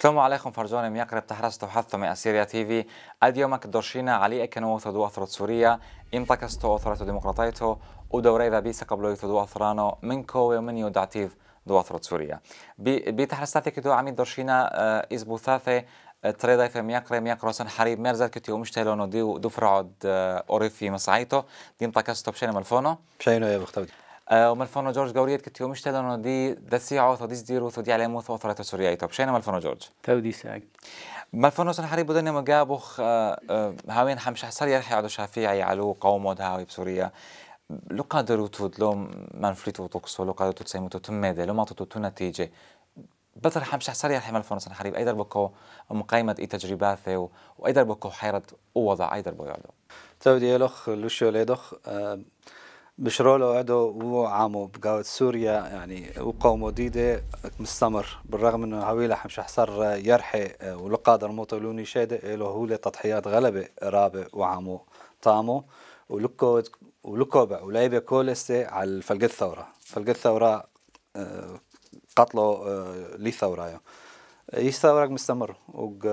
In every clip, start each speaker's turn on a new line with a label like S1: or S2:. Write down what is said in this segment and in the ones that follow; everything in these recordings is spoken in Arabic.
S1: السلام عليكم فرجوني ميقرب تحرس تحرست من أسيريا تيفي اليوم كدرشينا علي أكنو ثدو أثرة سوريا إمتكستو أثرة ديمقراطيته ودوري ذا بيسا قبلو ثدو أثرانو من كوي ومن يودعتيف دو أثرة سوريا. بتحرستاتي كدو عميد درشينا آه، إزبو ثاثي آه، تريدا في ميقرب ميقرب سن حريب ميرزا كتو مش دو فرعود آه، دفرعد أوريفي مصعيتو دي متكستو بشينو ملفونو.
S2: بشينو يا بختودي
S1: وملفونو جورج قوريت كتيو مشتلونو دي دسيعو ثو ديس ديرو ثو دي عليمو ثو ثلاثة سوريايتو بشينا ملفونو جورج؟
S3: تودي ساق
S1: ملفونو سن حريب بدني مقابخ هاوين حمش حصر يرحي عدو شافعي علو قومو هاوي بسوريا. لو قادروا تود لو منفلتو تقصو لو قادروا تسيموتو تميدي لو ما تتو نتيجة. بطل حمش حصر يرحي ملفونو سن حريب ايدر بكو مقايمة إي تجرباته وايدر بكو حيرة ووضع ايدر بو يعدو
S2: تودي لخ لوشو ليدخ بشرولو عدو وعامو بقاوة سوريا يعني وقومو ديدة مستمر بالرغم إنه هويلة حمش حصر يرحي ولقادر موطلوني شادة إلو هولي تضحيات غلبة رابع وعامو طامو ولكو ولكو ولايبة كولستي على الفلقة الثورة. فلقة الثورة قتلوا لي ثورة اي ثورة مستمر؟ قمط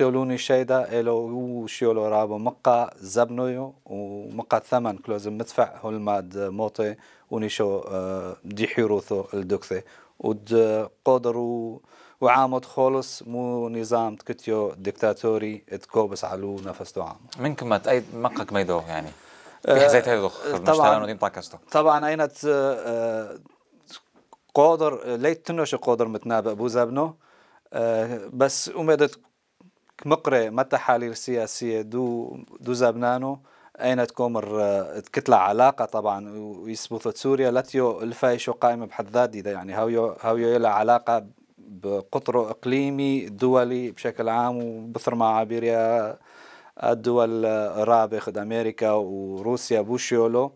S2: يولوني شيدا إلو وشيولو رابو مقا زبنويو ومقا ثمن كلوز مدفع هول ماد موطي ونيشو دي حيروثو الدكثي ود قدروا وعامد خالص مو نظام تكتيو ديكتاتوري تكوبس علو نفس دو عام
S1: منكم ما تأيد مقك ميدو يعني زيت هيدو
S2: طبعا طبعا اينت قادر ليت تنوش قادر متنابئ بو زبنو بس أمدت مقرة متى حالي السياسية دو دو زبنانو أين تكومر تكتلع علاقة طبعا ويثبت سوريا لاتيو الفايشو قائمة بحد ذات يعني هاويو هاويو يلا علاقة بقطر إقليمي دولي بشكل عام وبثر مع عبيريا الدول الرابخ أمريكا وروسيا بوشيولو.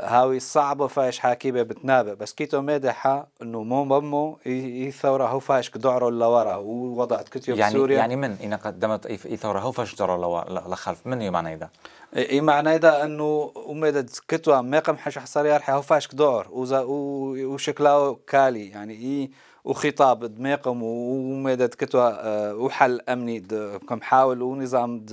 S2: هاوي صعبة فايش حاكيبة بتنابئ. بس كيتو مادحة انه مو بمو إي ثورة هو فاش كدعرو لورا. ووضعت كتيو
S1: يعني
S2: بسوريا
S1: يعني من إن قدمت إي ثورة هو فاش دعرو لخلف؟ من يمعنى إذا؟
S2: إي معنى إذا انه ومدد كتوا ميقم حش حصر يرحي هو فاش كدعر. وشكلاو كالي. يعني إي وخطاب دميقم ومدد كتوا وحل أمني كم حاول ونظام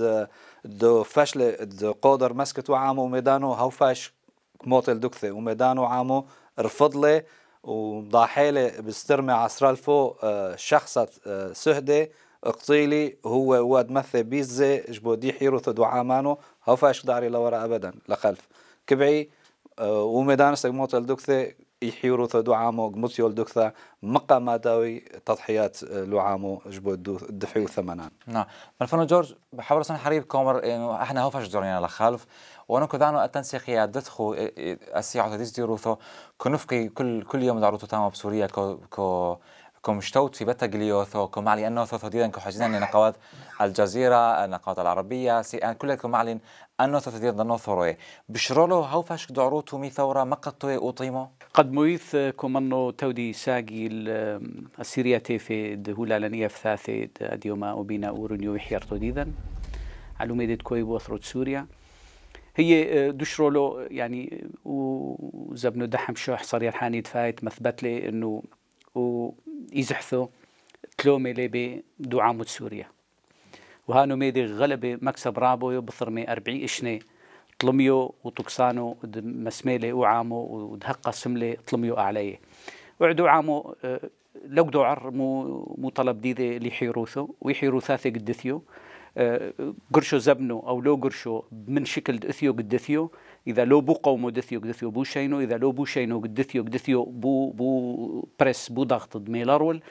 S2: دو فشل دو قدر مسكت وعامو ميدانو هو فاش موتل دكثة وميدانو عامو رفض لي وضاحيلي بسترمي عصرال فوق شخصة سهدة. اقتيلي هو واد مثل بيزة جبو دي حيرو ثدو عامانو فاش داري لورا ابدا لخلف. كبعي وميدان سك موتل دكثة يحيرو ثدو عامو قمتيو الدكثة مقا ما داوي تضحيات لو عامو جبو الدفعي وثمنان
S1: نعم. ملفونو جورج بحاول سنة حريب كومر إحنا هو فاش دورينا لخلف؟ وأنا كذانو التنسيقية دتخو السياعة تديس ديروثو كنفقي كل كل يوم داروتو تاما بسوريا كو كو كمشتوت في بتا جليوثو كمعلي انه ثوثو ديدا كحجزين نقوات الجزيرة النقوات العربية سي أن كلها كمعلن انه ثوثو ديدا نو ثوري بشرولو هاو فاش دعروتو مي ثورة؟ مقطوي أوطيمو؟
S3: قد مويث كومنو تودي ساقي السيرياتي في دهولا لنية في ثاثي أديوما وبينا أورنيو يحيرتو ديدا على ميدت كوي بوثروت سوريا. هي دشرولو يعني وزبنو دحم شوح صار يرحاني دفايت مثبت لي انه ويزحثوا تلومي لي بدعامة سوريا. وهانو ميدي غلبة مكسب رابو بثرمي أربعي إشني طلميو وطقسانو مسميلي وعامو ودهقة سملي طلميو أعلية. وعدو عامو لو دعر مو مو طلب ديدي لحيروثو ويحيروثاثي قدثيو. قرشو زبنو أو لو قرشو من شكل دثيو قدثيو إذا لو بو قومو دثيو قدثيو بو شينو إذا لو بو شينو قدثيو قدثيو بو بو بريس بو ضغط دميلارول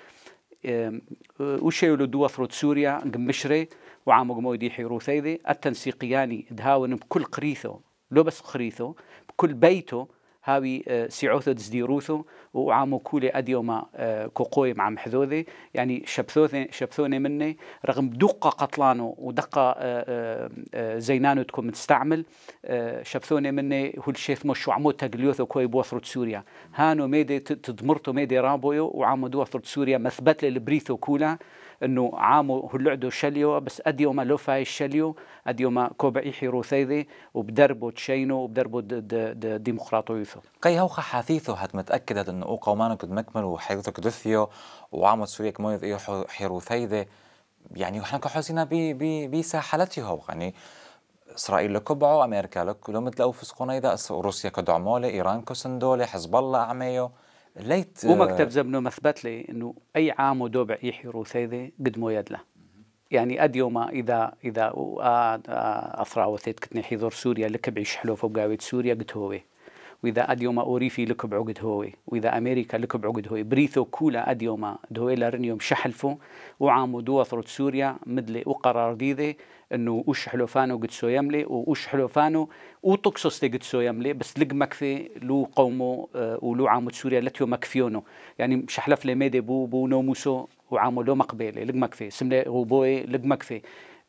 S3: وشيو لو دو ثروت سوريا قمشري قمو دي حيرو ثيذي التنسيقياني دهاون بكل قريثو لو بس قريثو بكل بيتو هاوي سيعوثو دزديروثو وعامو كولي أديوما كوقوي مع محذوذي. يعني شبثوثي شبثوني مني. رغم دقة قطلانو ودقة زينانو تكون متستعمل شبثوني مني. هو الشيف مش وعمو تقليوثو كوي بوثرت سوريا. هانو ميدي تدمرتو ميدي رابويو وعامو دوثرت سوريا مثبت لي البريثو كولا. إنه عامو هلعدو شليو بس اديوما لو فاي شليو اديوما كوبا إيحي روثيذي وبدربو تشينو وبدربو ديمقراطيوثو
S1: قي هوخا حثيثو هات متأكدة إنه أو قومانو كد مكمل وحيثو كدثيو وعامو سوريا كمويذ إيو حيروثيذي يعني وحنا كحوزينا بي بي بي ساحلتي هو. يعني إسرائيل لكبعو أمريكا لك لو مثل أو فسقونا إذا روسيا كدعمولة إيران كسندولة حزب الله أعميو.
S3: ليت ومكتب زبنو مثبت لي إنه أي عام ودوبع يحيي روثيذي قد مو يدله يعني اديوما إذا إذا اثرا وثيت كتني حيضر سوريا لك بعيش حلو فوق سوريا قد هوي وإذا اديوما أوريفي لكب عقد هوي وإذا أمريكا لكب عقد هوي بريثو كولا اديوما دهوي لرنيوم شحلفو وعامو دوثرت سوريا مدلي وقرار ديذي. إنه وش حلوفانو قد سو يملي وش حلوفانو وتقصص قد سو يملي بس لق مكفي لو قومو آه ولو عامو سوريا لتيو مكفيونو. يعني شحلف لي ميدي بو بو نوموسو وعامو لو مقبيلي لق مكفي. سملي غوبوي لق مكفي.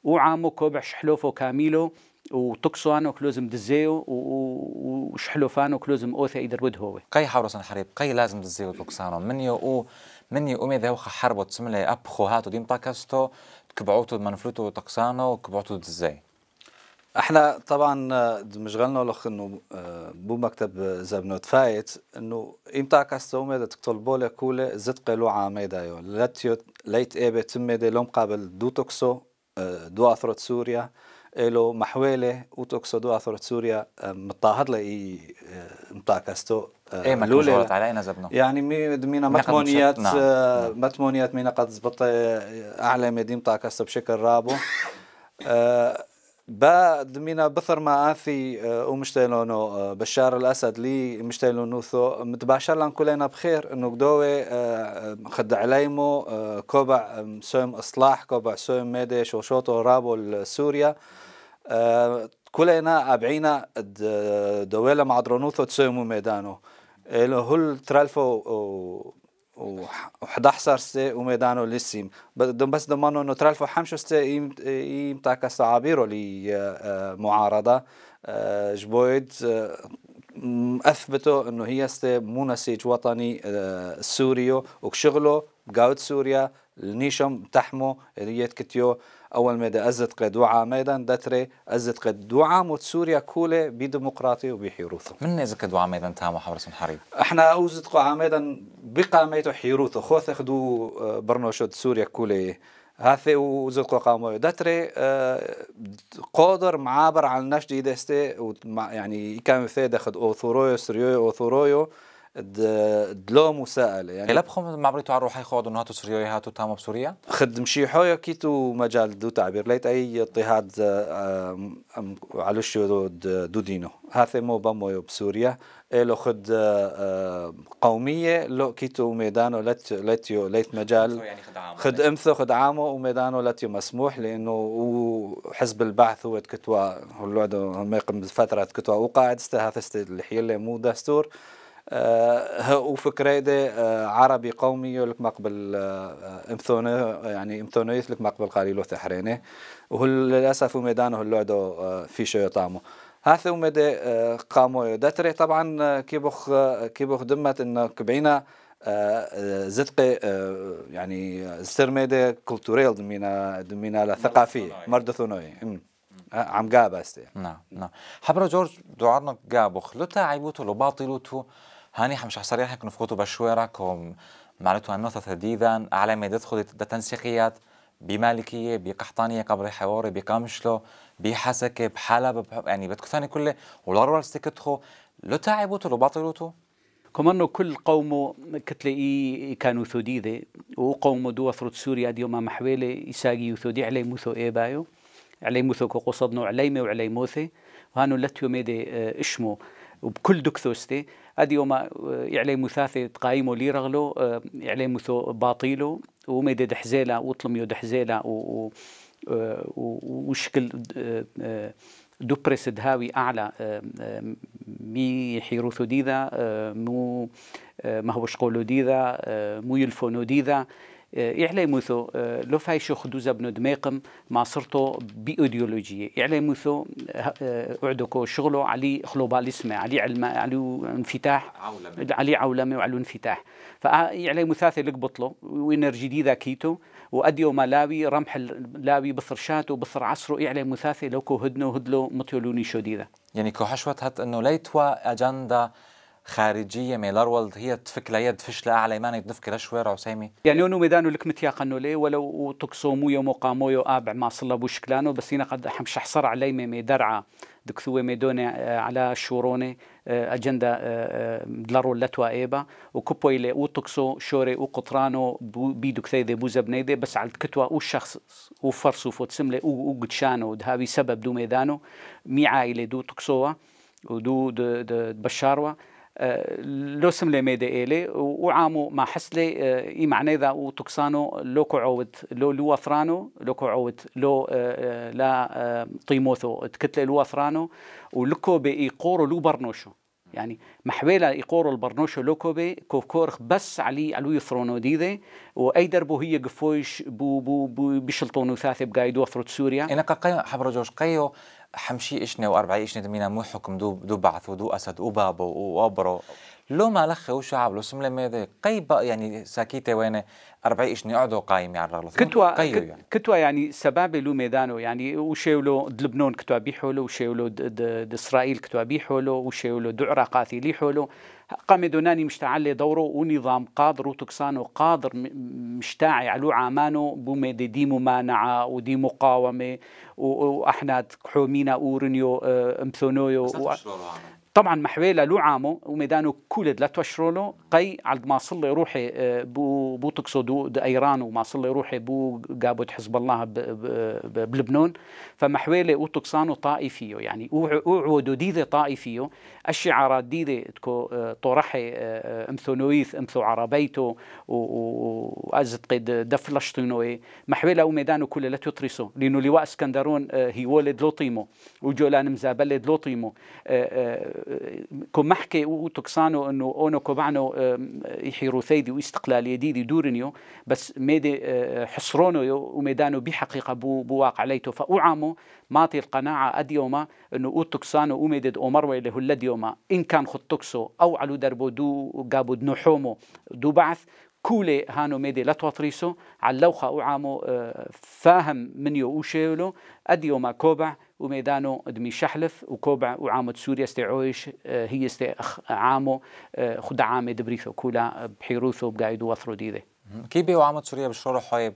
S3: وعامو كوبع شحلوفو كاميلو وتقصوانو كلوزم دزيو وشحلوفانو كلوزم اوثا يدرود هو
S1: قي حورسن حريب قي لازم دزيو تقصانو من يو من يو امي ذو حربو تسملي أب خوهاتو ديم تاكستو كبعوتو منفلوتو تقصانو كبعوتو دزي
S2: إحنا طبعا مشغلنا لخ إنه بو مكتب زبنوت فايت إنه إمتى كاستو ميدا تقتل بولا كولا زد قلو عاميدا يو. لاتيو ليت إيبي تميدا لوم قابل دو توكسو دو اثروت سوريا إلو محوالة وتقصدوا أثرت سوريا مضطهد لي متاكستو
S1: إيه ما كنت علينا زبنا
S2: يعني مي دمينا متمونيات نعم. متمونيات مينا قد زبط أعلى مديم تاكستو بشكل رابو با دمينا بثر ما آثي ومشتيلونو بشار الأسد لي مشتيلونو ثو. متباشر لأن كلنا بخير إنه قدوي خد عليمو كوبع سوم إصلاح كوبع سوم ميدش وشوطو رابو سوريا. كلنا أبعينا دويلة مع درونوثو تسومو ميدانو. هل ترالفو و 11 سته وميدانو لسيم بدهم بس ضمنوا انه ترالفو حمشو سته يمتاك سعابيرو لي معارضة جبويد اثبتوا انه هي مو نسيج وطني سوريو وشغله بقاود سوريا النيشم تحمو ريت كتيو أول ميدا أزت قد وعا ميدان دتري أزت قد وعا موت سوريا كولة بديمقراطي وبحيروثو
S1: من نزك قد وعا ميدان تامو حورس حريب؟
S2: إحنا أوزت قوعا ميدان بقى ميتو حيروثو خوث أخدو برنوشود سوريا كولة. هاثي وزت قامو دتري قادر معابر على النفس دي دستي يعني كان في دخد أوثورويو سريويو أوثورويو دلو مساءلة
S1: يعني لبخم معبريتو على روحي انه هاتو سوريا هاتو تامو بسوريا
S2: خد مشيحويا كيتو مجال دو تعبير ليت اي اضطهاد علوشيو دو دينو هاثي مو بامو بسوريا إلو خد قومية لو كيتو ميدانو لت لتيو ليت مجال. خد امثو خد عامو وميدانو لتيو مسموح لأنه حزب البعث هو كتوا هو ما يقم فترة كتوا وقاعد استهاثست اللي مو دستور. آه وفكرة آه عربي قومي يقولك مقبل آه امثوني يعني امثونيث لك مقبل قليلو ثحرينه وهو للأسف ميدانه اللعدو آه في شيء طعمه هذا ومدى آه قاموا دتري طبعا كيبخ آه كيبخ دمت إنه كبعينا آه، زدق يعني سرميدة كولتوريل دمينا دمينا ثقافية مردثونوي عم قابة استي
S1: نعم نعم. حبر جورج دعارنا قابخ لو تعيبوتو لو باطلوتو هاني مش صريح كنو فوتو بشويرة كم معناته النقطة تحديدا أعلى ما يدخل تنسيقيات بمالكية بقحطانية قبر حواري بقامشلو بحسكة بحلب يعني بتكثاني كله ولاروا استكتخو لو تعبوتو لو باطلوتو
S3: كمانو كل قوم كتلي كانوا ثوديدة وقوم دو ثروت سوريا ديوما محويلة يساقي يثودي علي موثو إيه بايو علي موثو كو قصدنو عليمي وعلي موثي. وهانو لتيو ميدي إشمو. وبكل دكثوستي ادي يوم يعلي مثاثي تقايمو لي رغلو يعلي مثو باطيلو وميدي دحزيلا وطلميو دحزيلا و وشكل دوبريس دهاوي أعلى مي حيروثو ديذا مو ما هو شقولو ديذا مو يلفونو ديذا. إعلى موثو لو فايشو خدوزة بنو دميقم ما صرتو بإيديولوجية إعلى موثو أعدكو شغله علي خلوباليسمة علي علم علي انفتاح عولمة. علي عولمة وعلى انفتاح. فإعلى مثاثي لك بطلو وإنر جديدة كيتو وأديو ملاوي رمح لاوي بثر شاتو بثر عصرو إعلى مثاثي لوكو هدنو هدلو مطيولوني شديدة
S1: يعني كو حشوت هات انه ليتوا اجندا خارجية ميلر هي تفك ليد فش لاعلى ما يدفك لشوير عسيمي.
S3: يعني أنه ميدانو لك متياقنو لي ولو تقصو مويو مقامويو أبع ما صلبو شكلانو بس هنا قد حمش حصر علي مي درعه دكثوة ميدوني آه، على شوروني آه، أجندة آه، دلارو لتوا إيبا. وكوبو إلي أو تكسو شوري أو قطرانو بيدو كثيدي بوزا بنيدي بس على كتوا أو شخص أو فرسو فوت سملي أو أو قدشانو دهابي سبب دو ميدانو. مي عائلة دو تكسوا ودو بشاروا لو سملي ميدي إيلي وعامو ما حسلي إي معنى ذا وتكسانو لوكو عود لو لو وثرانو لوكو عود لو لا طيموثو تكتلي لو وثرانو ولكو بي قورو لو برنوشو. يعني محويلا يقورو البرنوشو لوكوبي كوفكورخ بس علي علو يثرونو ديذي وأي دربو هي قفويش بو بو بو بشلطونو ثاثي بقايدو ثروت سوريا
S1: أنا قيو حبر جوش قيو حمشي إشني وأربعي إشني دمينا مو حكم دو دو بعث ودو أسد وبابو وأبرو. لو ما لخ وشعب لو سملة ميدي قيبا يعني ساكيتة وين أربعي إشني قعدوا قايم على الرغلة
S3: كتوا يعني. كتوا يعني سباب لو ميدانو يعني وشيولو لبنان كتوا بيحولو وشيولو إسرائيل كتوا بيحولو وشيولو دعرة قاثي حولو قام دوناني مشتعل دوره ونظام قادر وتكسانو قادر مشتاعي علو عامانو بومي دي ممانعة ودي مقاومة وإحنا حومينا ورنيو آه، أمثونويو طبعا محويلا لو عامو وميدانو كولد لا توشرولو قي عند ما صلي روحي آه، بو بو تقصدو إيران وما صلي روحي بو قابوت حزب الله بلبنان. فمحويلي أو طائفيو يعني اوعودو ديذي طائفيو. الشعارات ديذي تكو آه، طرحي آه، امثونويث امثو عربيتو وازت قد دفلشتينوي محويلا وميدانو كل لا تطرسو لأنه لواء اسكندرون هي ولد لوطيمو وجولان مزابلد لوطيمو كو محكي وتكسانو انه أونو كوبعنو يحيرو ثيدي واستقلاليه ديدي دورنيو بس ميدي آه، حصرونو وميدانو بحقيقة بو بواقع ليتو. فاوعامو ماطي القناعة أديوما أنه أوتوكسانو أوميدد أمرو اللي هو الديوما إن كان خطوكسو أو علو دربو دو قابو نحومو دو بعث كولي هانو ميدي لا توطريسو علوخا أوعامو آه، فاهم منيو أوشيولو أديوما كوبع وميدانو دمي شحلف وكوبع وعامة سوريا استعويش آه، هي استي عامو آه، خد عامة دبريثو كولا بحيروثو بقايدو وثرو ديدي
S1: كيف بيو عامة سوريا بالشورو حايب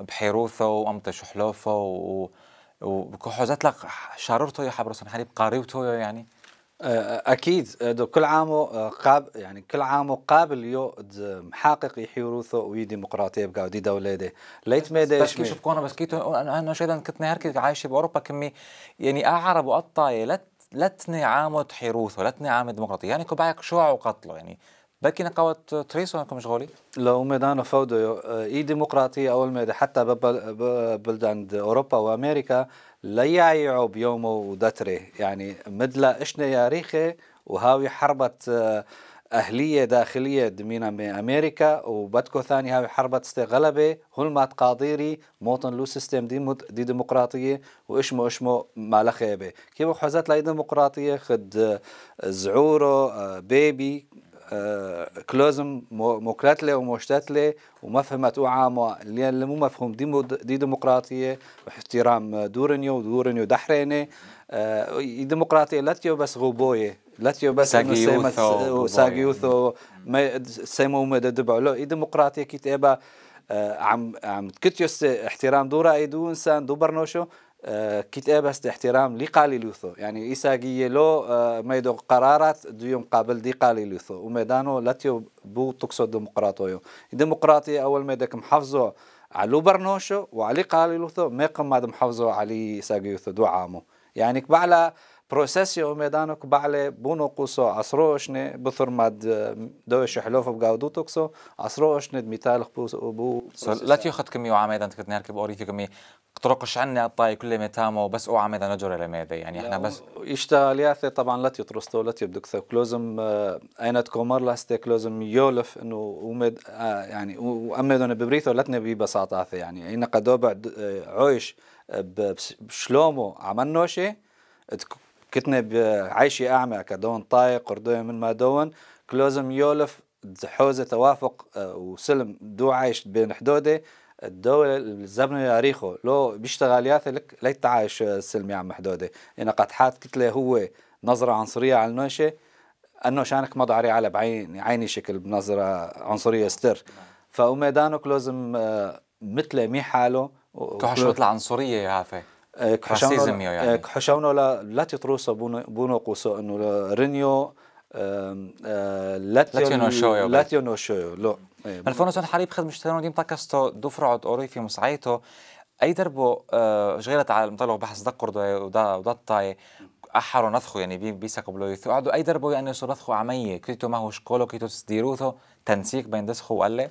S1: بحيروثو وامت شحلوفو و وكحوزات لك شارورتو يا حبرسن حالي بقاريوتو يعني.
S2: أكيد. كل عام قاب يعني كل عام قابل يو محقق يحيروثو وي ديمقراطية بقى دي دولة دي.
S1: ليت ميدا بس كيش بكون بس كيتو أنا شيدا كنت نهاركي عايشه بأوروبا كمي يعني أعرب وقطايه لت لتني عامو تحيروثو لتني عام ديمقراطية. يعني كو بايك شوع وقتله يعني بلكي نقاوت تريسو أنكم مشغولي
S2: لو ميدان فودو إي ديمقراطية أول ميدا حتى بلدان أوروبا وامريكا لا يعيعوا بيومه ودتره. يعني مدلا اشنا يا ريخي وهاوي حربة آه، أهلية داخلية دمينا أمريكا وبدكو ثاني هاوي حربة استغلبة. هلمات قاضيري موطن لو سيستم دي, دي ديمقراطية وإشمو إشمو ما لخيبة كيف حوزات لأي ديمقراطية؟ خد آه، زعورو آه، بيبي كلوزم موكلاتلي وموشتاتلي ومفهمة وعامة اللي مو مفهوم. دي, دي ديمقراطية واحترام دورنيو ودورنيو دحريني. آه، ديمقراطية لاتيو بس غوبوية لاتيو بس
S1: ساقيوثو
S2: ساقيوثو ما سيمو مدى دبعلو ديمقراطية كتابة آه، عم عم كتيوس احترام دورا ايدو إنسان دو برنوشو. كتاب است احترام لقالي لوثو. يعني إساقية لو آه، ميدو قرارات ديوم قابل دي قالي لوثو. وميدانو لاتيو بو تقصد ديمقراطيو. الديمقراطية أول ميدك محافظو على برنوشو وعلي قالي لوثو ما يقم ماد محافظو علي إساقيوثو دو عامو. يعني كبعلا بعلي بونو قوسو عصروشني بثر ماد دوش حلوف بقاودو توكسو عصروشني دميتال بو بو
S1: لا تيخد كمي وعميدا تكت نركب اوري في كمي ترقش عنا الطاي كل متامو بس أو عميدا نجر لميدا يعني إحنا بس
S2: يشتغل ياثي طبعا لا تيطرستو لا تيبدك كلوزم اين تكومر لاستي كلوزم يولف انه ومد يعني وامدون ببريثو لتني ببساطة يعني اين قدوبع عويش بشلومو عملنوشي كتنب عايشي أعمى كدون طاي قردوية من ما دون كلوزم يولف حوزة توافق آه، وسلم دو عايش بين حدودي الدولة الزبنة ياريخو لو بيشتغل ياثي لك لا يتعايش السلمي عم حدودي إن قد حات كتلة هو نظرة عنصرية على النوشة أنه شانك مضعري على بعين عيني شكل بنظرة عنصرية ستر. فأميدانك لازم آه، مثل مي حاله
S1: كحشوة العنصرية يا عافي
S2: يعني. كحشونو لا لا تطروسا بونو قوسو انه رينيو
S1: لاتيو نو شويو
S2: لاتيو نو شويو لو
S1: الفونوسون حريب خد مشترون ديم تاكستو دفرعت أوري في مسعيتو. أي دربو شغيلة على المطلق بحث دقر ودا ودا أحرو نثخو يعني بي بيسا بلو يثو. قعدوا أي دربو يعني سو نثخو عمية. كيتو ما هو شكولو كيتو تسديروثو تنسيق بين دسخو وقال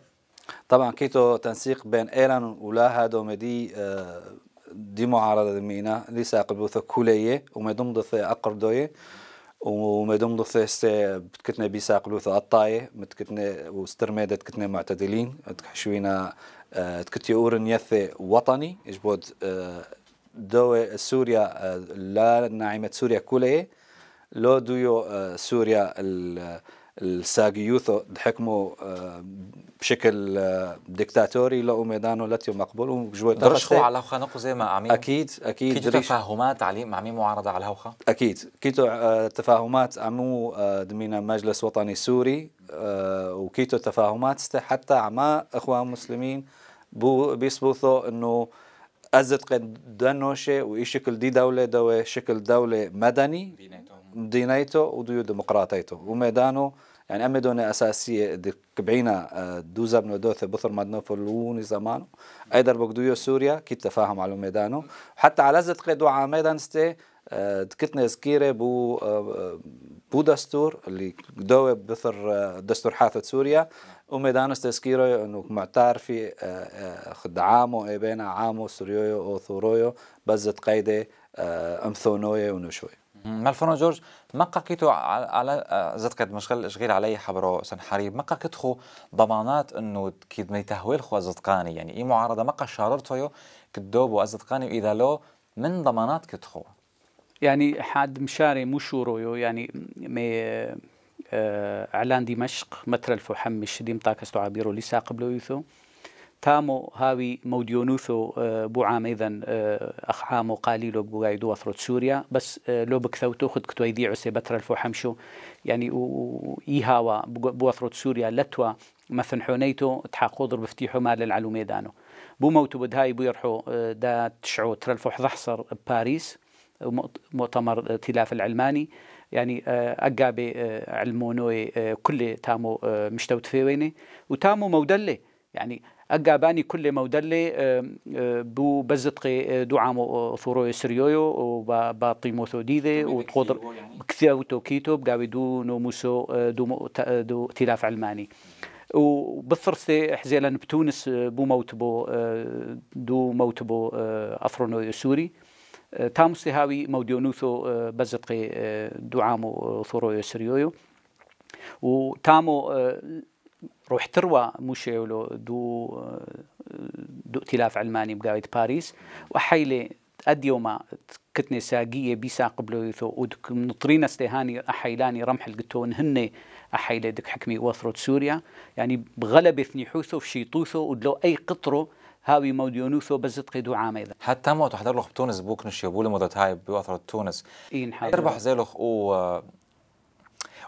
S2: طبعا كيتو تنسيق بين إيران ولا هادو مدي دي معارضة مينا ليس قبوثة كولية وما دمضث أقردوية وما دمضث بتكتنا بيسا قبوثة الطاية متكتنا وسترميدة تكتنا معتدلين تكحشوينا آه، تكتي أورن يثي وطني إجبود آه، دو سوريا آه، لا ناعمة سوريا كولية لو دويو سوريا الساقيوثو دحكموا بشكل آه، ديكتاتوري لقوا ميدانه لتيو مقبول
S1: وجوي درشوا على هوخا نقو زي ما عميم.
S2: أكيد أكيد
S1: كيتو تفاهمات علي مع مين معارضة على هوخا؟
S2: أكيد. كيتو آه، تفاهمات عمو آه، دمينا مجلس وطني سوري وكيتو تفاهمات حتى مع إخوان مسلمين بو بيثبتوا انه أزت قد دنوشة وإشكل دي دولة دو شكل دولة مدني. دينيتو وديو ديمقراطيتو. وميدانو يعني أمي دونة أساسية كبعينا آه، دوزا بنو دوثة بثر مدنو فلوني زمانو. أيضا بقدويو سوريا كي تفاهم على ميدانو. حتى على زد قيدو عاميدان ستي دكتنا زكيرة بو آه، بو دستور اللي دوه بثر دستور حاثة سوريا. وميدانو تذكيره انه معتار في خد عامو اي بين عامو سوريو أو ثورويو بزت قيدة أمثونوية ونشوي
S1: مالفونو جورج ما قاكيتو على زدت قد مشغل شغيل علي حبرو سن حريب. ما قاكتخو ضمانات إنه كيد ما يتهويل خو ازدقاني يعني إي معارضة ما قشاررتو كدوب وازدقاني وإذا لو من ضمانات كتخو
S3: يعني حاد مشاري مشورو يعني مي آه، إعلان دمشق متر الفحم ديم تاكستو عبيرو لسا قبلو يثو تامو هاوي موديونوثو آه، بو عام اذا آه، أخ عامو قاليلو بو قايدو وثروت سوريا. بس آه، لو بكثوتو خد كتو يذيعو سيبتر الفو حمشو يعني إيهاوا بو وثروت سوريا لتوا مثلا حونيتو تحقو ضرب فتيحو مال العلو ميدانو. بو موتو بدهاي بو يرحو دا تشعو ترلفو حضحصر باريس مؤتمر ائتلاف العلماني. يعني أقابي علمونوي كل تامو مشتوت فيويني. وتامو مودلي. يعني كل مودلة بو بزتقي دعامو ثورو سريويو وباطيمو ثوديذي وتقدر كثير توكيتو بقاوي دو نوموسو دو دو تلاف علماني. وبالثرثة حزيلا بتونس بو موت بو دو موت بو أفرونو سوري تامس هاوي موديونوثو بزتقي دعامو ثورو سريويو. وتامو روح تروى مشيولو دو دو ائتلاف علماني بقايد باريس. وحيلي أديوما كتني ساقية بيسا قبلو يثو ودك نطرين أستهاني أحيلاني رمح القتون هني أحيلي دك حكمي وثروت سوريا. يعني بغلبة ثنيحوثو في شيطوثو ودلو أي قطرو هاوي موديونوثو بزت قيدو عام إذا.
S1: حتى ما تحضر له بتونس بوك نشيبولي مدت هاي بوثرة تونس.
S3: إيه
S1: يربح زيلوخ و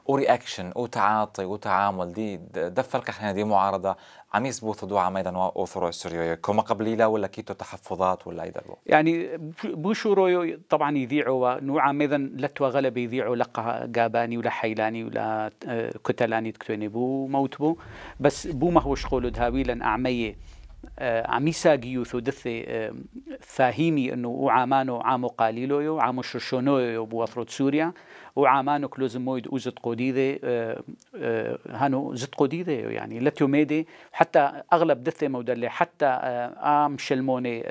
S1: ورياكشن وتعاطي وتعامل دي دفلك إحنا دي معارضة عم يثبت دو عميدا اوثرو سوريا كما قبليلا ولا كيتو تحفظات ولا أيضا
S3: يعني بوشورو طبعا يذيعوا نوع ميدا لتوا غلب يذيعوا لقى جاباني ولا حيلاني ولا آه، كتلاني تكتوني بو موت بو. بس بو ما هو شغل هاويلا اعميه عميسا جيوثو دثي فاهيمي إنه وعامانو عامو قاليلويو عامو شرشونويو بوثروت سوريا وعامانو كلوز مويد وزت قوديدي هانو زت قوديدي يعني لتيو ميدي حتى أغلب دثي مودلي حتى آم شلموني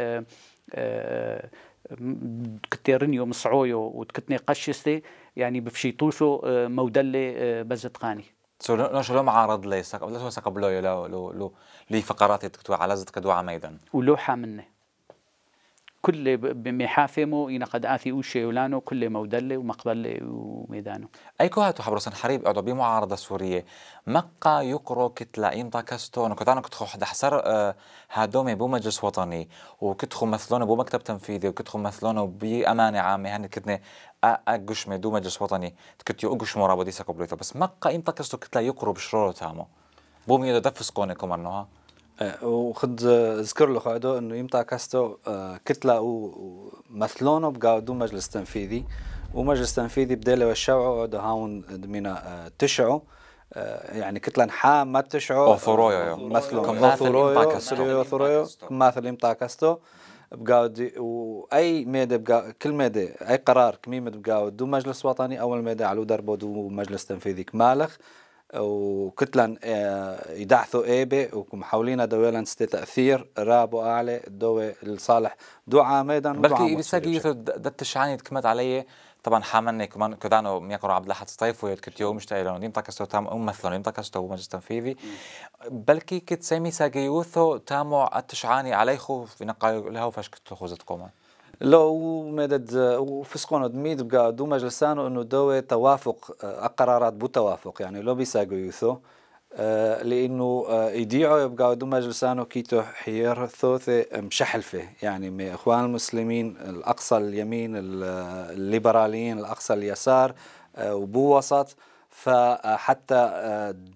S3: كتيرنيو مصعويو وتكتني قشستي يعني بفشي طوثو مودلي بزتقاني
S1: سو نوش لو معارض لي ساق لا ساق بلوي لو لو لو لي فقرات تكتو على زت كدوا ميدان.
S3: ولوحة منه. كل بمحافمه إن قد آثي أوشي ولانو كل مودلة ومقبلة وميدانه
S1: أي كوهاتو حبرسن حريب أعضو بمعارضة سورية. مقا يقرو كتلا إمتا كستو أنا كنت أنا كنت حد حسر آه هادومي بو مجلس وطني. وكتخو مثلونه بو مكتب تنفيذي وكتخو مثلونه بأمانة عامة. هني كتني أقش دو مجلس وطني. كنت يقش مرابو ديسا بس مقا إمتا كستو كتلا يقرو بشرورو تامو. بو ميدو دفس كوني أنه
S2: أه، وخد ذكر له خادو إنه يمتى كاستو أه، كتلة ومثلونه دو مجلس تنفيذي. ومجلس تنفيذي بديلة والشوعو ده هاون دمينا تشعو. يعني كتلة نحا ما تشعو
S1: اوثورويو
S2: مثلون اوثورويو اوثورويو مثل يمتى كاستو. بقى وأي ميدا بقى كل ميدا أي قرار كميمة بقى دو مجلس وطني أول ميدا على دربو دو مجلس تنفيذي كمالخ. وكتلا آه، يدعثوا إيبي ومحاولين دويلا تأثير رابو اعلى دوي الصالح دو عامدا
S1: بلكي بيساقي دا التشعاني تكمت علي. طبعا حامني كمان كدانو ميكرو عبد الحد سطيف ويتكتيو مش تايلون ديم تاكستو تام أم مثلون ديم تاكستو مجلس تنفيذي. بلكي كت سيمي ساقيوثو تامو التشعاني عليخو في نقايو لهو فاش كتو خوزت قومان
S2: لو مدد وفسقون دميد بقى دو مجلسانو انه دوي توافق آه، قرارات بو توافق يعني لو بيساقو يوثو لأنه يديعوا يبقى دو مجلسانو كيتو حير ثوثي مشحلفه يعني من اخوان المسلمين الاقصى اليمين الليبراليين الاقصى اليسار وبو وسط فحتى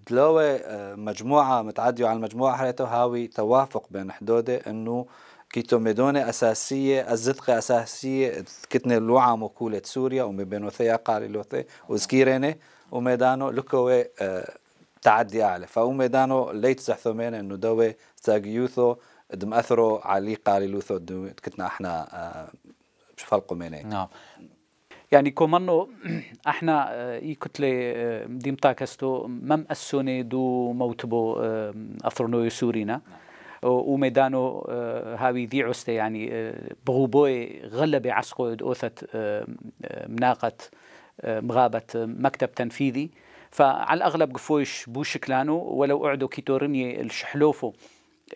S2: دلوي مجموعه متعدية على المجموعه حياته هاوي توافق بين حدوده انه كيتو ميدونة أساسية الزدقة أساسية كتنة اللوعة مكولة سوريا ومبينو ثيا قالي لوثي وزكيريني وميدانو لكوي آه تعدي أعلى. فهو ميدانو ليت سحثومين إنه دوي تاجيوثو دم أثرو علي قالي لوثو كتنا أحنا آه فالقو مني
S3: نعم. يعني كومانو أحنا إي كتلة ديم تاكستو مم أسوني دو موتبو أثرنو سورينا. نعم. وميدانو آه، هاوي ذي عستة يعني آه، بغوبوي غلبة عسقو أوثت آه، مناقة مغابة مكتب تنفيذي. فعلى الأغلب قفوش بو شكلانو ولو أعدو كيتورني الشحلوفو.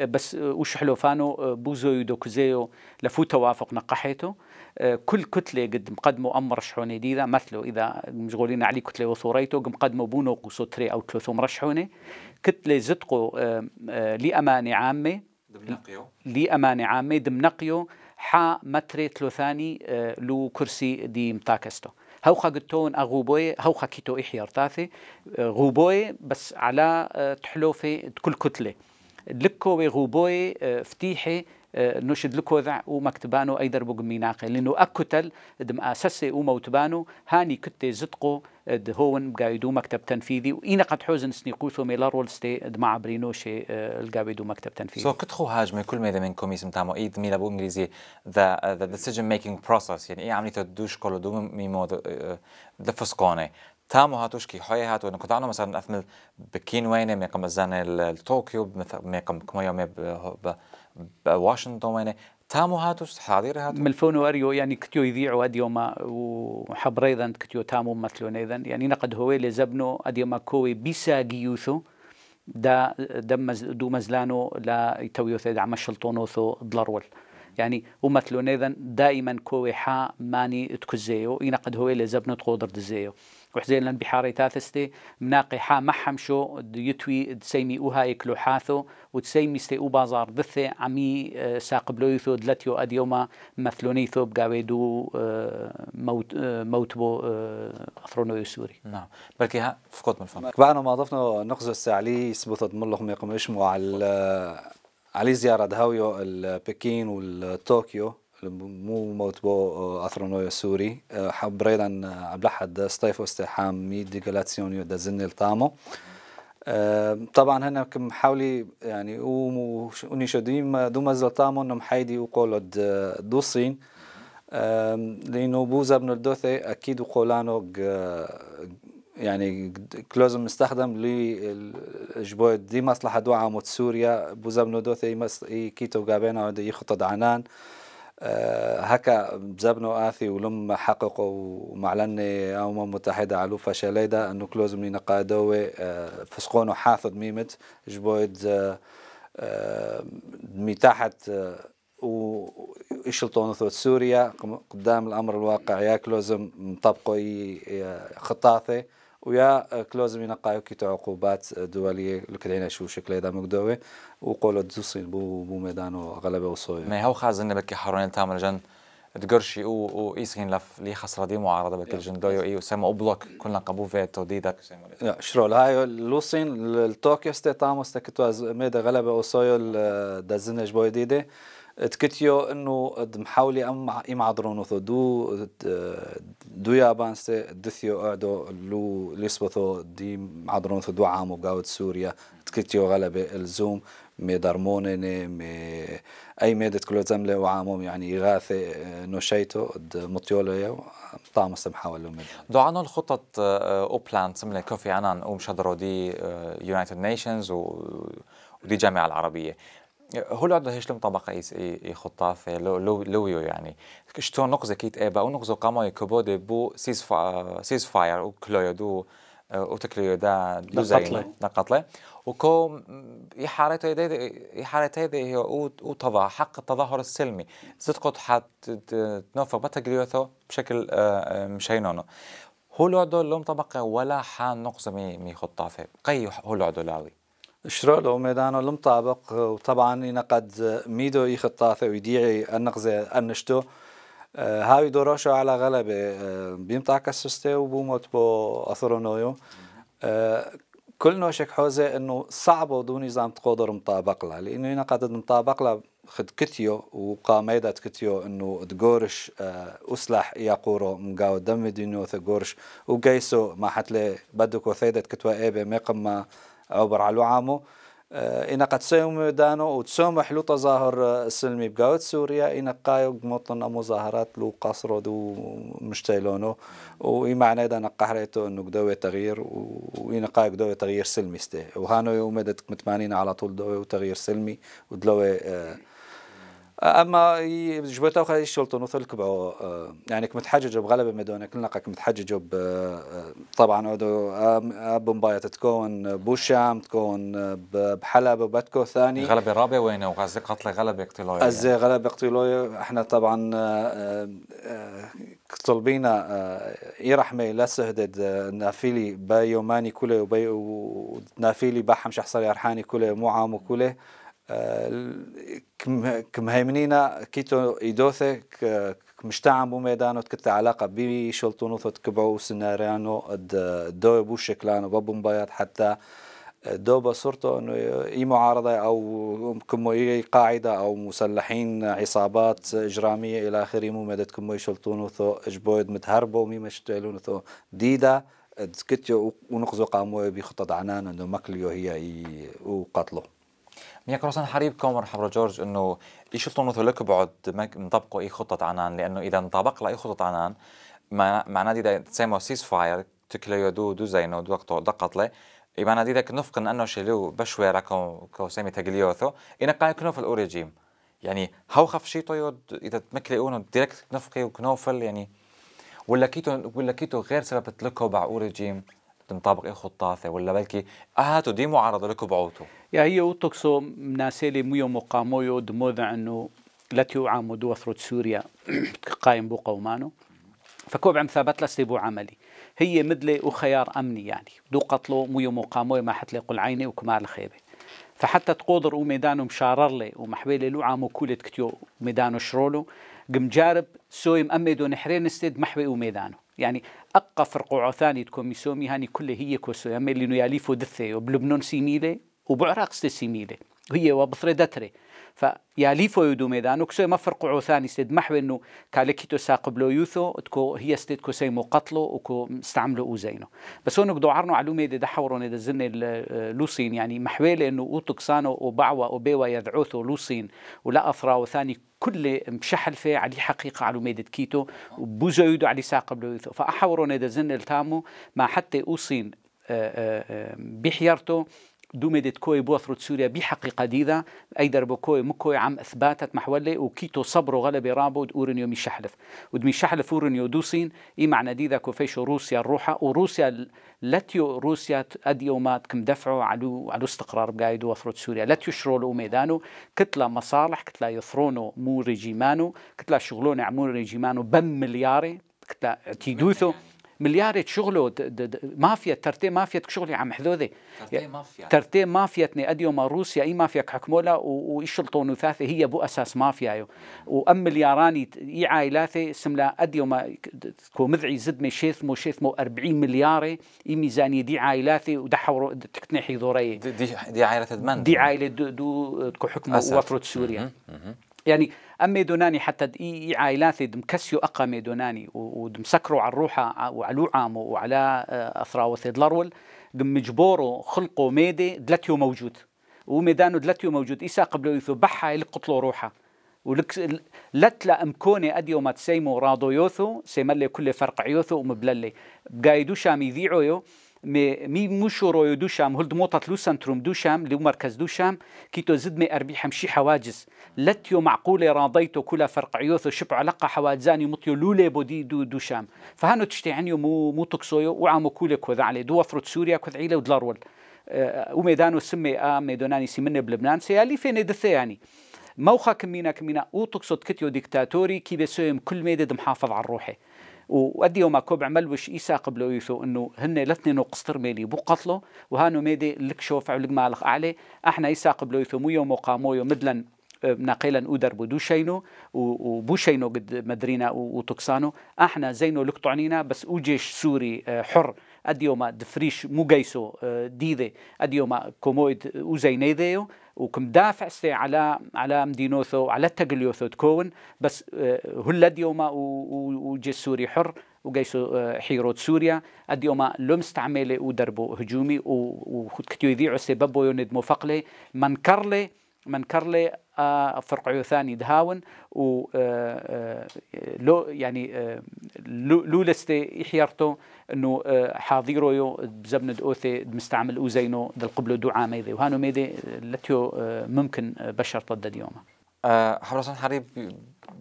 S3: بس وشحلوفانو بوزو يدو كزيو لفو توافق نقحيتو. كل كتلة قد مقدموا أمر شحوني ديذا مثلوا إذا مشغولين عليه كتلة وثوريتو مقدموا بونو قصو تري أو ثلاثة مرشحوني كتلة زدقوا آه، آه، لأمانة عامة. لأمانة عامة دمنقيو حا متري ثاني آه، لو كرسي دي متاكستو هوخا قلتون أغوبوي هوخا كيتو إحيار تاثي غوبوي بس على تحلوفي كل كتلة. لكو غوبوي فتيحي نشد لكو ذع ومكتبانو أي دربو ميناقي لأنه أكتل دم أساسي وموتبانو هاني كتي زدقو هون قايدو مكتب تنفيذي. وإنا قد حوزن سنيقوثو ميلار ولستي دمع برينوشي آه، القايدو مكتب تنفيذي.
S1: سو so, كتخو هاجمة كل ميدا منكم يسم تامو إيد ميلا بو إنجليزي the, the decision making process. يعني إيه عملية دوش كولو دو ميمو دفسقوني تامو هاتوش كي حوي هاتو انه كنت مثلا أثمل بكين وين ميقم الزانة الطوكيو ميقم كميو بواشنطن تامو هاتوش حاضر هاتو
S3: ملفون واريو يعني كتيو يذيعوا اديوما وحبر أيضا كتيو تامو مثلون أيضا. يعني نقد هو لزبنو اديوما كوي بيسا جيوثو دا دم دو مزلانو لا يتويوث عم الشلطونوثو ضلرول يعني ومثلون أيضا دائما كوي حا ماني تكزيو ينقد هو لزبنو تقودر دزيو. وحزين لن بحاري تاثستي. مناقي حا محم شو يتوي تسيمي أوها يكلو حاثو وتسيمي ستي أو بازار دثي. عمي آه، ساقبلو يثو دلتيو أديوما مثلوني ثو بقاوي دو آه، موت آه، موت بو أثرونو يسوري.
S1: نعم. بلكي ها فقط من الفم
S2: بعد ما ضفنا نقص السعلي سبوثت يقوم يشمو على علي زيارة دهاويو البكين والطوكيو مو موت بو أثرونويا سوري. حب ريدا عبد الأحد ستيفو استحام مي ديغلاتسيونيو دا زن التامو آه، طبعا هنا كم حاولي يعني ونشديم دو مازال طامون محيدي وقولد دوصين لأنه بوزا بن الدوثي أكيد وقولانو يعني كلوزم مستخدم لجبوي دي مصلحة دعاء موت سوريا. بوزا بن الدوثي كيتو قابينا يخطط عنان آه، هكا بزبنو آثي ولم حققوا معلنة أمم متحدة على فشليدا أنه كلوز من قادوي آه، فسقونو حاثد ميمت جبويد آه، مي تحت ويشلطون ثوت سوريا قدام الأمر الواقع يا كلوزم مطبقوا خطاثي ويا كلوز من كيتو عقوبات دولية لكدينا شو شكل هذا مقدوة وقولوا دوسين بو بو ميدانو غلبة وصويا
S1: ما هو خازن بكي حروني تامر جن تقرشي أو أو ايسين لف لي خسر دي معارضة بكل جن دويو اي وسما اوبلوك كلنا قبو فيتو ديدك.
S2: يا شرول. هاي لوسين الطوكيو ستي تاموس تكتو ميدا غلبة وصويا دازنج بوي ديدي. تكتيو انه محاولي أم ام عدرون ثو دو دو يابان سي دثيو اعدو لو ليسبوثو دي عدرون ثو دو عامو قاود سوريا. تكتيو غلبة الزوم مي دارمونيني مي أي ميدت كلو زملة وعامهم يعني إغاثة نوشيتو مطيولة طامس محاولة ميد
S1: دعانا الخطط أو بلان سملة كوفي عنان ومشدرو دي يونايتد نيشنز ودي جامعة العربية. هو العدة هيش لم طبقة إيس إي خطافة لو لو لويو يعني. شتون نقزة كيت إيبا ونقزة قاما يكبودي بو سيز فا سيز فاير وكلويو دو وتكليو دا دو زين نقطلة وكو يحارته يدي يحارته يدي هي وتظاهر حق التظاهر السلمي. زدقت حت تنوفق بتجريوثو بشكل مشينونو. هو العدو لهم طبقة ولا حان نقزة مي مي خطافة قي هو العدو لاوي؟
S2: شرولو ميدانو المطابق وطبعا ينقد ميدو يخطافه ويديعي النقزة النشتو. هاوي دوروشو على غلبة بيمطع كسستي وبوموت بو أثرونويو كل نوشك حوزة انه صعب دون نظام تقدر مطابق لها لأنه ينقد مطابق لها خد كتيو وقاميدة كتيو انه تقورش أسلح يقورو مقاو دم دينو ثقورش. وقيسو ما حتلي بدك وثيدة كتوا ايبه ميقما عبر على عامو آه، إن قد سيوم دانو وتسوم حلو تظاهر آه، سلمي بقاوت سوريا إن قايو مطلنا مظاهرات لو قصر دو مشتيلونو. وإي معنى دا نقحريتو إنه قدوة تغيير وإن قايو قدوة تغيير سلمي ستي. وهانو يوم متمانين على طول دوة تغيير سلمي ودلوة آه أما جبوتا وخا يشتغلتو نوثل كبعو آه، يعني كمتحججوا بغلبة مدونة كلنا كمتحججوا آه، طبعا عودو بمبايا تكون بوشام تكون بحلب وبتكو ثاني.
S1: غلبة رابع وين وغازي قتل غلبة اقتلوية
S2: ازي غلبة اقتلوية. إحنا طبعا آه، طلبينا يرحمي لسهدد نافيلي بايوماني كله وبي ونافيلي بحم شحصري أرحاني كله مو عامو كله. كمهيمنينا كيتو إيدوثة كمشتعم بو ميدانو تكت علاقة بي شلطونو تكبعو سيناريانو دو بو شكلانو بابو مبايات حتى دو بصورته انه إي معارضة أو كمو إي قاعدة أو مسلحين عصابات إجرامية إلى آخره مو مدد كمو يشلطونو ثو إجبويد متهربو مي مشتعلونو ثو ديدا تكتيو ونقزو قامو بخطط عنان انه مكليو هي وقتلو
S1: ميا كروسان حريب كومر حبر جورج إنه يشوفوا مثل لك بعد نطبقوا أي خطة عنان؟ لأنه إذا انطبق لأي خطة عنان معناه اذا تسمى سيس فاير تكليو دو دو زينو دو دقطله دي ذاك نفق أنه شلو بشوي كو كو سامي تجليوثو إن قاي كنوف الأوريجيم. يعني هاو خف شي طيود إذا تمكلي أونو ديركت نفقي وكنوفل يعني ولا كيتو ولا كيتو غير سبب تلكو بع أوريجيم. تنطبق إيه خطاثة ولا بلكي أهاتو دي معارضة لكو بعوتو؟
S3: يا هي أوتوكسو مناسيلي ميو مقامويو دموذا انه لاتيو عامو دو ثروت سوريا قايم بو قومانو. فكوب عم ثابت لستيبو عملي. هي مدلي وخيار أمني يعني. دو قتلو ميو مقاموي ما حتلي قل عيني وكمال خيبه فحتى تقودر وميدانو مشارر لي ومحبيلي لو عامو كولت كتيو ميدانو شرولو قم جارب سوي مأمدو نحرين استيد محبي وميدانو يعني أقا فرقو ثاني تكون ميسومي هاني كله هي كوسو. يمي لنو ياليفو دثي وبلبنان سيميلي وبعراق ستسيميلي هي وبثردتري فيا ليفو يدو ميدانو كسو ما فرقعو ثاني استد محو انه كالكيتو ساقبلو يوثو تكو هي استد كو سيمو قتلو وكو استعملو أوزينو. بس هونك دو عرنو علومي دي دحورو نيدا زن لوسين. يعني محويل انه اوتوك سانو وبعوة وبيوا يدعوثو لوسين ولا اثرا وثاني كل مشحل في علي حقيقة على ميدة كيتو وبوزو يدو علي ساقبلو يوثو فأحورو نيدا زن التامو ما حتى اوسين بحيرتو دومدت كوي بوثرت سوريا بحقيقة ديذا أيدر بكوي مكوي عم إثباتت محولي وكيتو صبرو غلبي رابود أورنيو ميشحلف. ودمي شحلف أورنيو دوسين إي معنى ديذا كوفيشو روسيا الروحة وروسيا لتيو روسيا أديومات كم دفعوا على على استقرار بقايد وثرت سوريا لتيو شرولو ميدانو كتلة مصالح كتلة يثرونو مو ريجيمانو كتلة شغلون عمو ريجيمانو بم ملياري كتلة تيدوثو مليارة شغله مافيا ترتي مافيا شغلي عم حذوذي. ترتي مافيا. ترتي مافيا اديو ما روسيا أي مافيا حكمولا ويشلطون وثاثة هي بو أساس مافيا يو. وأم ملياراني إي عائلاتي سملا اديو ما كو مذعي زد مي شيث مو شيث مو 40 ملياري إي ميزانية دي عائلاتي ودحور تكتنحي ذوري
S1: دي دي عائلة من
S3: دي عائلة دو, دو كو حكم وفرت سوريا. يعني أمي دوناني حتى إي عائلاتي دمكسيو أقا ميدوناني ودمسكروا على الروحة وعلو عامو وعلى آه، أثراوثي دلرول قم مجبورو خلقو ميدي دلتيو موجود. وميدانو دلتيو موجود. إيسا قبل يثو بحا يلقطلو روحة. ولك لتلا أمكوني اديو ما تسيمو رادو يوثو سيملي كل فرق يوثو ومبللي. بقايدو شام يذيعو يو مي مشورو دوشام هلد موطة لوسنتروم دوشام لو مركز دوشام كيتو زد مي أربي حمشي حواجز. لتيو معقولة راضيتو كلا فرق عيوثو شبع لقى حواجزاني مطيو لولي بودي دو دوشام. فهانو تشتي عنيو مو مو تكسويو وعامو كولي كوذا علي. دو وفرت سوريا كوذ عيلة ودلارول أه وميدانو سمي آ ميدوناني سيمني بلبنان سيالي فين دثي يعني. موخا كمينا كمينا أو تقصد كتيو ديكتاتوري كي بيسويم كل ميدد محافظ على روحي واديو ما كوب عمل وش إيسا قبل يثو إنه هن لثنين وقصتر ميلي بو قتلو وهانو ميدي لك شوفع ولك مالخ أعلي. أحنا إيسا قبل يثو ميو مقامويو مدلن آه، ناقلا أودر بدوشينو وبوشينو قد مدرينا وتوكسانو أحنا زينو لك طعنينا بس اوجيش سوري آه، حر. اديوما دفريش مو جيسو آه، ديذي. اديوما كومويد وزينيذيو وكم دافع سي على على مدينوثو على التقليوثو تكون بس آه، هلا ديوما وجي سوري حر وجيسو آه، حيروت سوريا اديوما لو مستعمله ودربو هجومي وكتيو يذيعو سببو يوند مفقلي منكرلي منكرلي آه فرقعو ثاني دهاون و آه لو يعني آه لو لستي يحيرتو انه آه، حاضيرو يو بزبند اوثي مستعمل أوزينو دل قبل دعاء ميدي. وهانو ميدي لتيو آه، ممكن بشر طد اليوم
S1: حبرسان حريب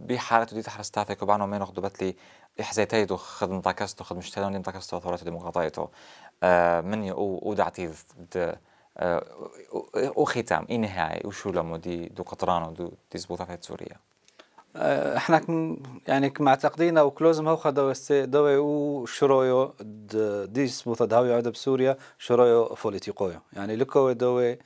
S1: بحالة دي تحرس تاثيك وبعنو مين خدبت لي إحزيتي دو خد مطاكستو خد مشتلون مطاكستو ثورات ديمقراطيتو من يو ودعتي د وختام إيه نهاية؟ وشو لمو دي دو قطرانو دو دي زبوطة سوريا
S2: آه، إحنا كم يعني كمعتقدين أو كلوزم هو خدوا دوي و شرويو دي سبوث داوي عود بسوريا شرويو فوليتيقويو يعني لكو دوي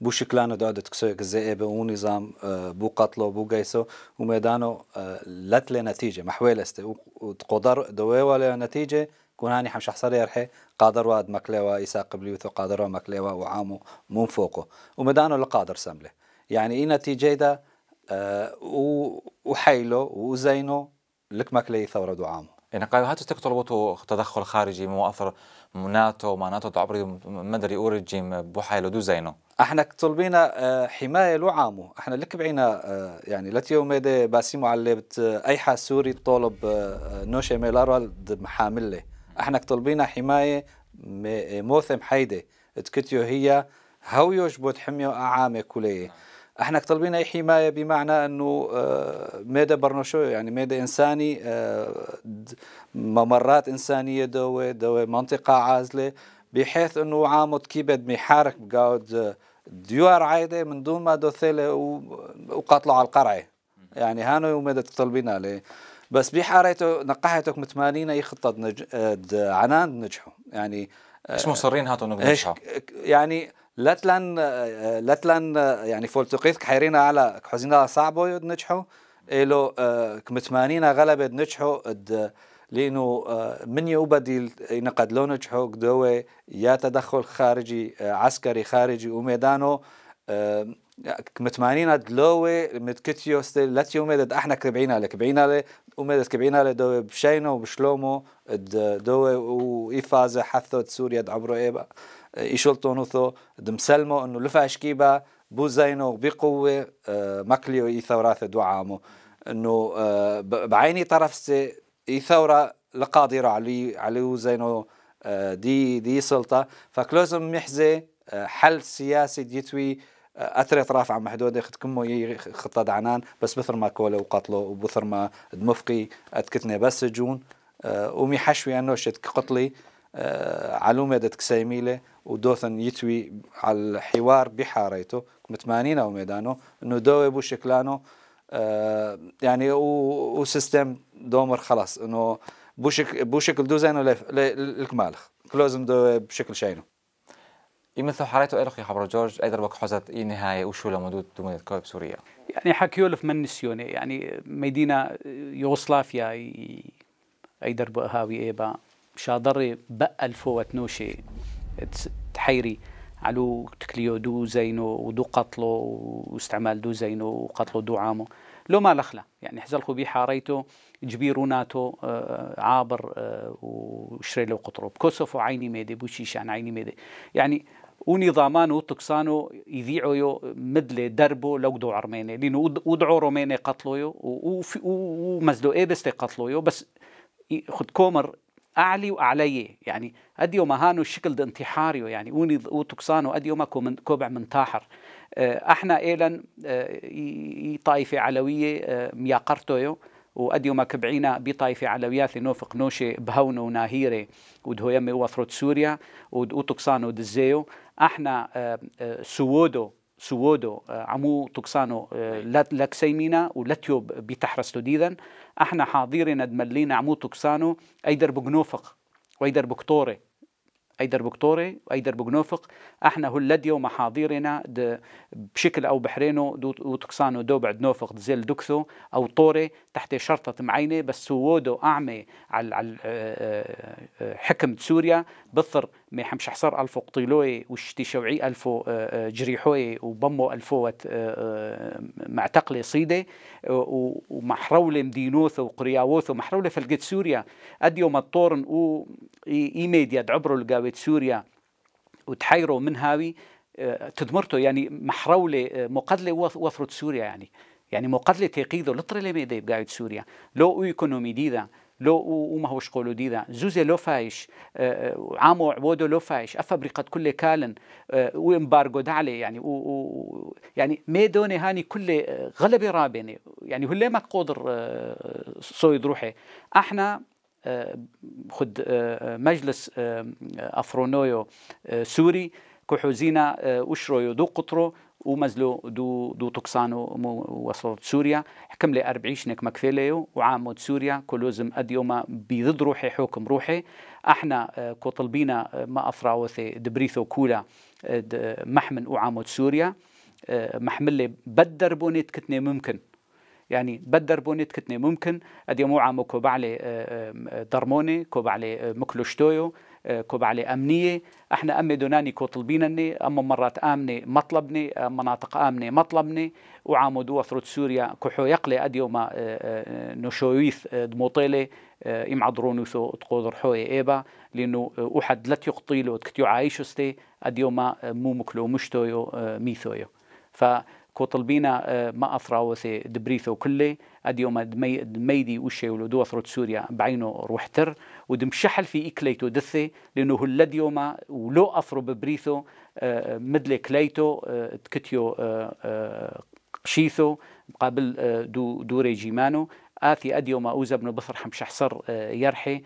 S2: بو شكلانو دو عدد كسوي كزيئبه ونظام آه، بو قتلو بو قيسو وميدانو آه، لت نتيجة محويلست وقدر دوي ولا نتيجة كون هاني حمش حصر يرحي قادر واد مكليوا إيسا قبليوثو قادر مكليوا وعامو من فوقه وميدانو لقادر سمله يعني إيه نتيجة ده آه، وحيله وزينه لك ماكلي ثورة دعامه
S1: يعني قايو هاتو تطلبوا تدخل خارجي مؤثر ناتو ما ناتو تعبري مدري اوريجيم بوحايلو دو زينو.
S2: أحنا طلبينا آه، حماية لو عامو أحنا لك بعينا آه، يعني لتيو ميدي باسيمو على اي حا سوري طلب نوشي ميلارو محامله إحنا طلبينا حماية موثم حيدة. تكتيو هي هويوش بود حميو أعامة كلية. إحنا طالبين أي حماية بمعنى إنه آه، ميدا برنوشو يعني ميدا إنساني آه، ممرات إنسانية دوي دوي منطقة عازلة بحيث إنه عامد كيبد ميحارك بقاود ديوار عايدة من دون ما دوثيلة وقاتلوا على القرعة. يعني هانو وميدا تطلبين عليه. بس بحارته نقحتك متمانين اي خطه نج... عنان نجحوا. يعني
S1: إيش مصرين هاتوا نجحوا
S2: يعني لتلن لتلن يعني فولتقيت حيرينا على حزينا صعبو نجحوا. إلو آه، كمتمانينا غلبة نجحوا. لأنه آه، من يوبدي ينقد لو نجحوا. قدوة يا تدخل خارجي آه، عسكري خارجي وميدانه متمانينا دلوي متكتيو ستيل لاتيو ميدد أحنا كبعينا لك بعينا له وميدد كبعينا له دو بشينو وبشلومو دو وإفازة حثو سوريا دعبرو إيبا إيشلطونوثو دمسلمو إنه لفا شكيبا بو زينو بقوة مكليو إي ثوراث دعامو إنه بعيني طرف سي إي ثورة لقادرة علي علي زينو دي دي سلطة. فكلوزم محزي حل سياسي ديتوي اثر اطراف عم محدودة خد كمو خطه دعنان بس بثر ما كوله وقتلوا وبثر ما دمفقي أتكتني بس جون. ومي حشوي انه شت قتلي علومة دت كسيميلة ودوثن يتوي على الحوار بحاريته متمانين أو انه دوي بو شكلانو. يعني وسيستم دومر خلاص انه بوشك بوشكل دوزينو للكمالخ. كلوزم دو بشكل شينو.
S1: يمثل حريته إلخي خبر جورج أيضا بك حزت إي نهاية وشو لمدود دومية كويب سوريا؟
S3: يعني حكيولف من نسيوني يعني مدينة يوغوسلافيا أيدر بهاوي إيبا شادري بقى الفوت نوشي تحيري علو تكليو دو زينو ودو قتلو واستعمال دو زينو وقتلو دو عامو. لو ما لخلا يعني حزلخو بي حاريتو جبيروناتو آه، عابر آه، وشري له قطرو بكوسوفو عيني ميدي بوشيشان عيني ميدي. يعني ونظامان وتقسانو يذيعوا مدل دربو لو عرميني. لأنه ودعو روميني قتلويو ومزلو إيه بس قتلويو بس خد كومر أعلي وأعلي. يعني اديو ما هانو الشكل ده انتحاريو يعني وني وتقسانو اديو ما كوبع من تاحر آه، أحنا إيلن آه، طائفة علوية آه، مياقرتويو واديو ما كبعينا بطائفة علويات نوفق نوشي بهونو وناهيري ودهو يمي وثروت سوريا وتقسانو دزيو. إحنا سوودو سوودو عمو تقسانو لكسيمينا ولتيو بتحرستو ديدا إحنا حاضرين دملينا عمو تقسانو أيدر بجنوفق وأيدر بكتوري أيدر بكتوري وايدر بجنوفق إحنا هلديو محاضيرنا بشكل أو بحرينو دو وتقسانو دو بعد نوفق زيل دكثو أو طوري تحت شرطة معينة. بس سوودو أعمي على على آه، آه، حكم سوريا بثر مي حمش حصر ألفو قطيلوي وشتي شوعي ألفو آه، جريحوي وبمو ألفو معتقلي صيدة ومحرولة مدينوث وقرياوث ومحرولة فلقت سوريا. أديو مطورن و إيميديا دعبرو لقاوة سوريا وتحيروا من هاوي تدمرته يعني محرولة مقدلة وثرت سوريا يعني. يعني مقدلة تيقيدو لطري ميدي بقاعد سوريا. لو ايكونومي ديدا لو وما هوش قولو ديدا زوزي لو فايش آه، آه، عامو عبودو لو فايش أفبرقت كل كالن آه، وامبارجو دعلي يعني و يعني ميدوني هاني كل غلبة رابني يعني هو ما قدر صويد روحي؟ أحنا خد مجلس أفرونويو سوري كحوزينا وشرويو دو قطرو ومزلو دو دو تقسانو وصلت سوريا. حكم لي 40 شنك مكفيليو وعامود سوريا. كلوزم أديوما بيضد روحي حكم روحي. أحنا آه، كطلبينا آه، ما اثراوثي دبريثو كولا آه، محمن وعامود سوريا. محمل لي بدر بونيت كتني ممكن. يعني بدر بونيت كتني ممكن. ادي مو عامو كوبعلي درموني كوبعلي مكلوشتويو. كوبعلي أمنية. إحنا أمي دوناني كو طلبينني أما مرات آمني مطلبني مناطق آمنة مطلبني وعامو دو ثروت سوريا كحو يقلي أديو ما آه، آه، نشويث آه، دموطيلي يمعضرونو ثو تقودر حوي إيبا لأنه أحد لا تيقطيلو تكتيو عايشستي أديو ما مو مكلو مشتويو ميثويو. ف كو طلبينا ما أثراوثي دبريثو كله أديوما دميدي وشي ولدو أثروت سوريا بعينو روحتر ودمشحل في إكليتو دثي لأنه هو الديوما ولو أثرو ببريثو آه، مدلي كليتو آه، تكتيو آه، قشيثو مقابل دو دو ريجيمانو آثي أديوما أوزا بن بثر حمش حصر يرحي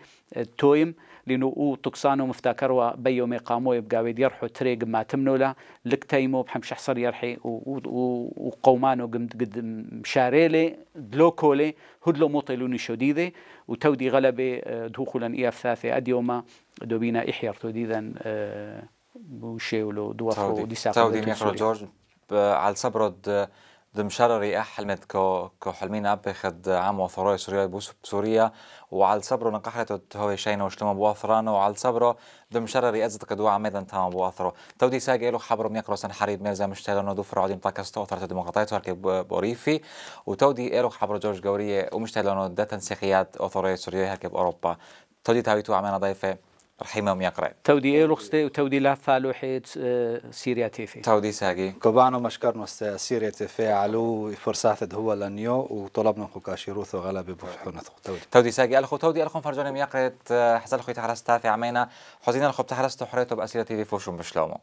S3: تويم لأنه أو تقصانو مفتاكروا بيو مقامو يبقى يرحو تريق ما تمنولا لك تيمو بحمش حصر يرحي وقومانو قد قد مشاريلي دلوكولي هدلو موطيلوني شديدة وتودي غلبة آه، دخولا إياف ثاثة أديوما دوبينا إحيار توديدا بوشي ولو دوخو
S1: دي ساقو تودي ميخرو جورج على صبرد دمشرري أحلمت كو كو حلمين أبخد عام وثروي سوريا بسوريا وعلى صبره نقحرة هو شينا وشلما بواثرانه وعلى صبره دمشرري أزت كدوا عمدا تام بواثرو تودي ساقي له خبر ميقرو سن حريب ميرزا مشتغل دفر عديم تاكستو أثرت الديمقراطية هركي بوريفي. وتودي إلو خبر جورج جورية ومشتغل داتن سيخيات أثوري سوريا هركي بأوروبا. تودي تاويتو عمنا رحيمة ميقرأ
S3: تودي إيروخستي وتودي لا فالو حيت آه، سيريا تيفي
S1: تودي ساقي.
S2: كوبانو مشكرنا سيريا تفاعلوا فرصات هو لنيو وطلبنا كاشيروث وغلبة بفحونة
S1: تودي. تودي ساقي. الخو تودي الخو فرجوني ميقرأ حزل خوي تحرس تافي عمينا حزين الخو تحرس تحريتو بأسئلة تيفي فوشون بشلومو.